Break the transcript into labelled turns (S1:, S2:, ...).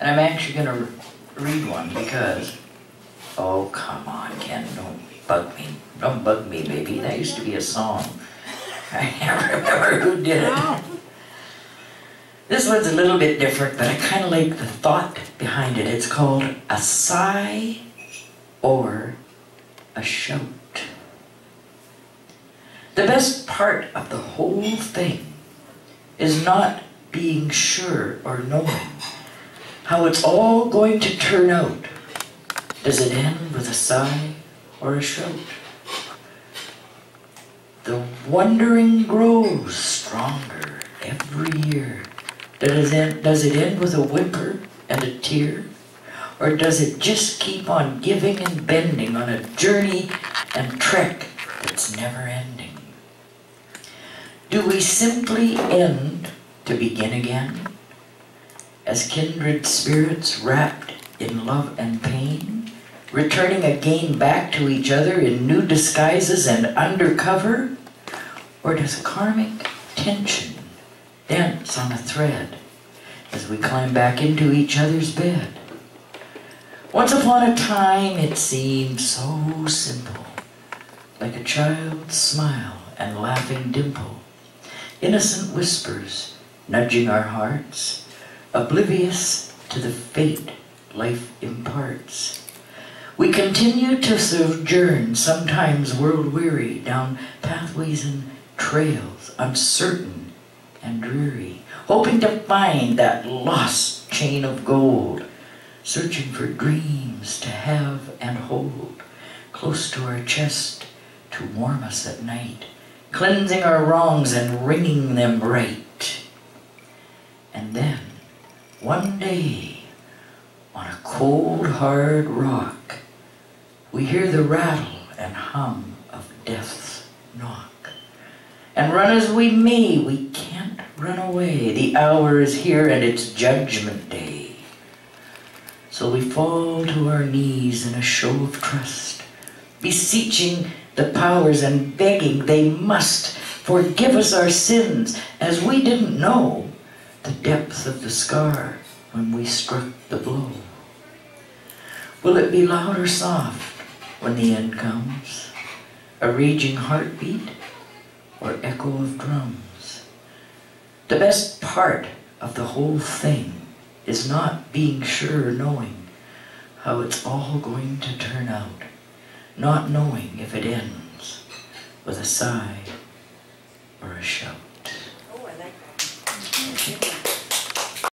S1: And I'm actually gonna read one because, oh, come on, Ken, don't bug me. Don't bug me, baby. That used to be a song. I can't remember who did it. This one's a little bit different, but I kind of like the thought behind it. It's called A Sigh or a Shout. The best part of the whole thing is not being sure or knowing how it's all going to turn out. Does it end with a sigh or a shout? The wondering grows stronger every year. Does it, end, does it end with a whimper and a tear? Or does it just keep on giving and bending on a journey and trek that's never ending? Do we simply end to begin again? As kindred spirits wrapped in love and pain, returning again back to each other in new disguises and undercover? Or does karmic tension dance on a thread as we climb back into each other's bed. Once upon a time it seemed so simple, like a child's smile and laughing dimple, innocent whispers nudging our hearts, oblivious to the fate life imparts. We continue to sojourn, sometimes world weary, down pathways and trails, uncertain and dreary, hoping to find that lost chain of gold, searching for dreams to have and hold, close to our chest to warm us at night, cleansing our wrongs and ringing them right. And then, one day, on a cold, hard rock, we hear the rattle and hum of death's knock. And run as we may, we can't run away. The hour is here and it's judgment day. So we fall to our knees in a show of trust, beseeching the powers and begging they must forgive us our sins, as we didn't know the depth of the scar when we struck the blow. Will it be loud or soft when the end comes? A raging heartbeat or echo of drums. The best part of the whole thing is not being sure or knowing how it's all going to turn out, not knowing if it ends with a sigh or a shout.